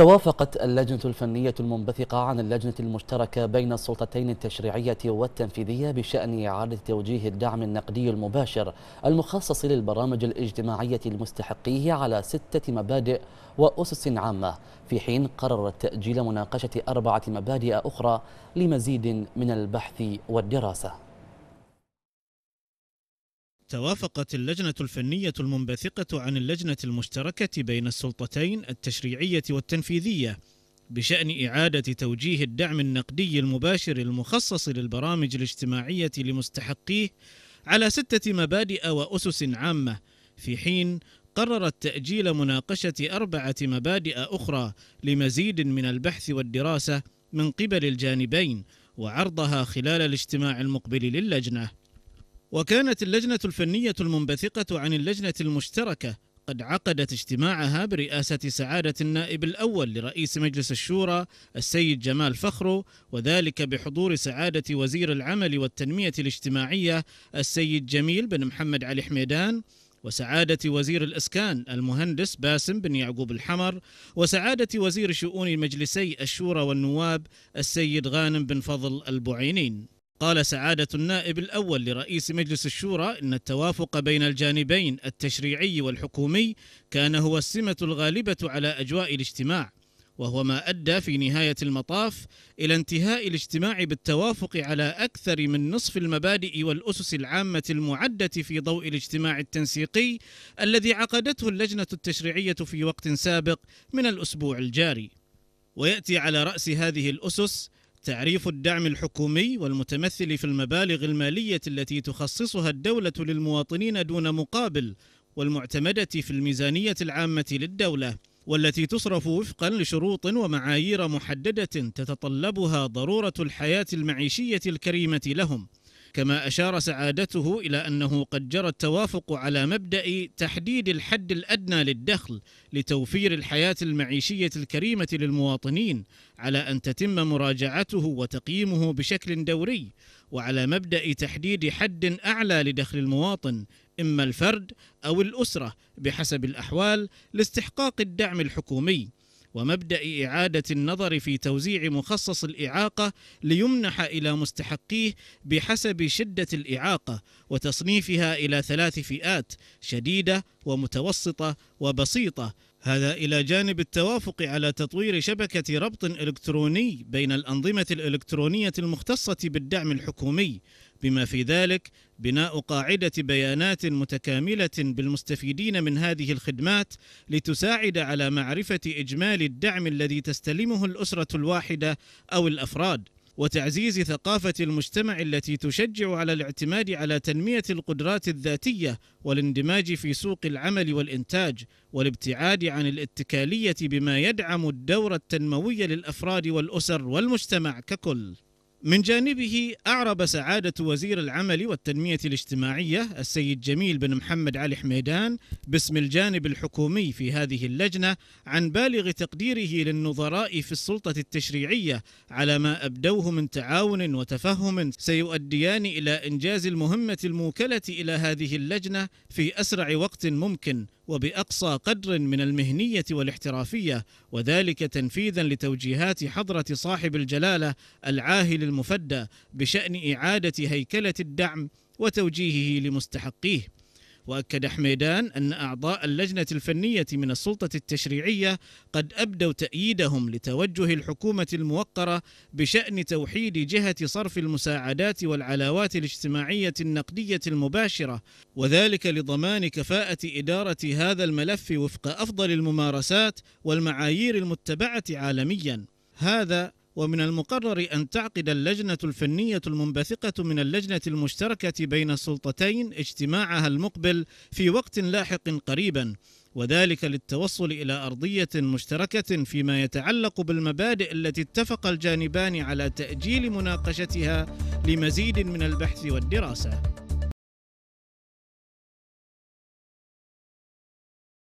توافقت اللجنة الفنية المنبثقة عن اللجنة المشتركة بين السلطتين التشريعية والتنفيذية بشأن إعادة توجيه الدعم النقدي المباشر المخصص للبرامج الاجتماعية المستحقيه على ستة مبادئ وأسس عامة. في حين قررت تأجيل مناقشة أربعة مبادئ أخرى لمزيد من البحث والدراسة. توافقت اللجنة الفنية المنبثقة عن اللجنة المشتركة بين السلطتين التشريعية والتنفيذية بشأن إعادة توجيه الدعم النقدي المباشر المخصص للبرامج الاجتماعية لمستحقيه على ستة مبادئ وأسس عامة. في حين قررت تأجيل مناقشة أربعة مبادئ أخرى لمزيد من البحث والدراسة من قبل الجانبين وعرضها خلال الاجتماع المقبل للجنة. وكانت اللجنة الفنية المنبثقة عن اللجنة المشتركة قد عقدت اجتماعها برئاسة سعادة النائب الأول لرئيس مجلس الشورى السيد جمال فخرو وذلك بحضور سعادة وزير العمل والتنمية الاجتماعية السيد جميل بن محمد علي حميدان وسعادة وزير الإسكان المهندس باسم بن يعقوب الحمر وسعادة وزير شؤون مجلسي الشورى والنواب السيد غانم بن فضل البعينين. قال سعادة النائب الأول لرئيس مجلس الشورى إن التوافق بين الجانبين التشريعي والحكومي كان هو السمة الغالبة على أجواء الاجتماع وهو ما أدى في نهاية المطاف إلى انتهاء الاجتماع بالتوافق على أكثر من نصف المبادئ والأسس العامة المعدة في ضوء الاجتماع التنسيقي الذي عقدته اللجنة التشريعية في وقت سابق من الأسبوع الجاري. ويأتي على رأس هذه الأسس تعريف الدعم الحكومي والمتمثل في المبالغ المالية التي تخصصها الدولة للمواطنين دون مقابل والمعتمدة في الميزانية العامة للدولة والتي تصرف وفقا لشروط ومعايير محددة تتطلبها ضرورة الحياة المعيشية الكريمة لهم. كما أشار سعادته إلى أنه قد جرى التوافق على مبدأ تحديد الحد الأدنى للدخل لتوفير الحياة المعيشية الكريمة للمواطنين على أن تتم مراجعته وتقييمه بشكل دوري وعلى مبدأ تحديد حد أعلى لدخل المواطن إما الفرد أو الأسرة بحسب الأحوال لاستحقاق الدعم الحكومي. ومبدأ إعادة النظر في توزيع مخصص الإعاقة ليمنح إلى مستحقيه بحسب شدة الإعاقة وتصنيفها إلى ثلاث فئات شديدة ومتوسطة وبسيطة. هذا إلى جانب التوافق على تطوير شبكة ربط إلكتروني بين الأنظمة الإلكترونية المختصة بالدعم الحكومي بما في ذلك بناء قاعدة بيانات متكاملة بالمستفيدين من هذه الخدمات لتساعد على معرفة إجمالي الدعم الذي تستلمه الأسرة الواحدة أو الأفراد. وتعزيز ثقافة المجتمع التي تشجع على الاعتماد على تنمية القدرات الذاتية والاندماج في سوق العمل والإنتاج والابتعاد عن الاتكالية بما يدعم الدور التنموي للأفراد والأسر والمجتمع ككل. من جانبه أعرب سعادة وزير العمل والتنمية الاجتماعية السيد جميل بن محمد علي حميدان باسم الجانب الحكومي في هذه اللجنة عن بالغ تقديره للنظراء في السلطة التشريعية على ما أبدوه من تعاون وتفهم سيؤديان إلى إنجاز المهمة الموكلة إلى هذه اللجنة في أسرع وقت ممكن. وبأقصى قدر من المهنية والاحترافية وذلك تنفيذا لتوجيهات حضرة صاحب الجلالة العاهل المفدى بشأن إعادة هيكلة الدعم وتوجيهه لمستحقيه. وأكد حميدان أن أعضاء اللجنة الفنية من السلطة التشريعية قد أبدوا تأييدهم لتوجه الحكومة الموقرة بشأن توحيد جهة صرف المساعدات والعلاوات الاجتماعية النقدية المباشرة وذلك لضمان كفاءة إدارة هذا الملف وفق أفضل الممارسات والمعايير المتبعة عالميا. هذا ومن المقرر أن تعقد اللجنة الفنية المنبثقة من اللجنة المشتركة بين السلطتين اجتماعها المقبل في وقت لاحق قريبا وذلك للتوصل إلى أرضية مشتركة فيما يتعلق بالمبادئ التي اتفق الجانبان على تأجيل مناقشتها لمزيد من البحث والدراسة.